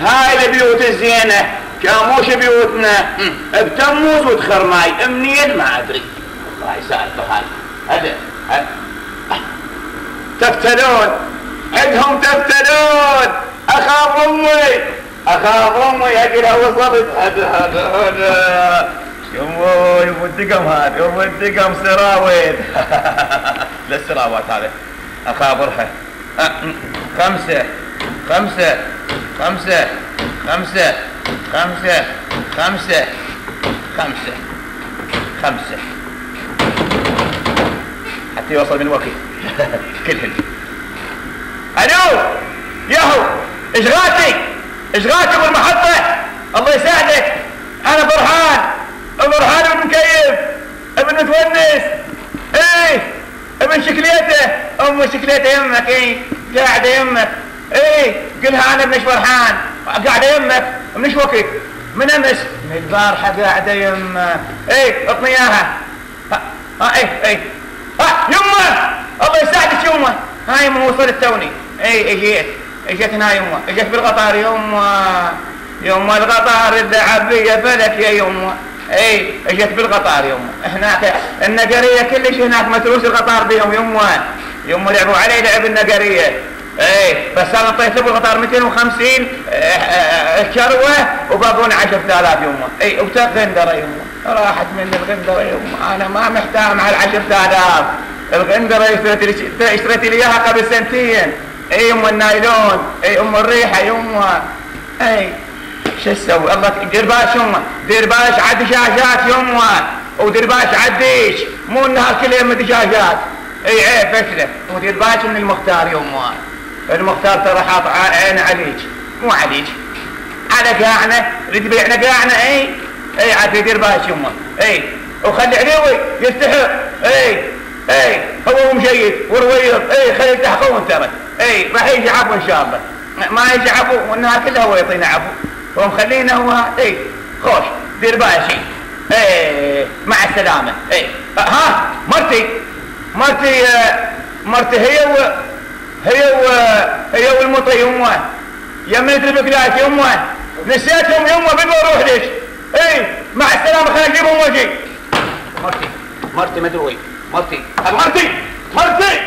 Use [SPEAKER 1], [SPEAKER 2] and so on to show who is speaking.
[SPEAKER 1] هاي البيوت الزينة كاموش بيوتنا بتموز وتخرماي منين ما أدري الله يسعد هذا هذا تفتنون عندهم تفتلون أخاف أمي أخاف أمي أجلها وصلت هذا هذا هذا يموي الدقم هذا ومنتقم سراويل لا السراوات هذا أخاف أرحى خمسة خمسة خمسة خمسة خمسة خمسة خمسة خمسة. حتى يوصل من وقت كلهن ألو! ياهو! اشغاتي اشغاتي بالمحطة الله يساعدك. أنا فرحان. فرحان ابن مكيف ابن متونس إيه! ابن شكليته. أم شكليته يمك إيه؟ قاعدة يمك. إيه قلها أنا ابنش فرحان. قاعدة يمك منش وقت من أمس؟ من البارحة قاعدة يمك إيه اعطني اياها ها. إيه إيه. ها يمه الله يساعدك يمه هاي من وصلت توني. اي إجيت. إجيت هنا يمه إجيت بالقطار يمه يمه القطار الدعبية فلك يا يمه اي إجيت بالقطار يمه هناك النقرية كلش هناك متروس القطار بيهم يمه يمه لعبوا علي لعب النقرية. اي بس أنا طيت له القطار 250 كروه وباقون 10000 يمه اي وتغندره يمه راحت من الغندرة يمه أنا ما محتاج مع ال 10000 الغندرة اشتريت لي إياها قبل سنتين. اي ام النايلون. اي ام الريحة يمها اي شو أسوي؟ الله دير باش يمه دير باش عد دجاجات يمها ودير باش عديش مو النهار كل يوم دجاجات اي عيب فكره ودير باش من المختار يمها المختار ترى حاط عين عليك مو عليك على قاعنة ريد بيعنا قاعنة إي. إي عاد يدير باش يمه. إي. وخلي عليوي يستحق إي. إي. هو مجيد ورويض. إي خلي يلتحقون ترى إي راح يجي عفو إن شاء الله. ما يجي عفو والنهار كلها هو يعطينا عفو. هو مخلينا هو إي. خوش. دير باشي إي. مع السلامة. إي. ها مرتي. مرتي مرتي هي و هي و ايو المطي يمه يا مدري بكلاك يمه نسيتهم يمه بدو أروح ليش؟ اي مع السلامة خلينا نجيبهم وجهي. مرتي مرتي مدري وين. مرتي. مرتي! مرتي!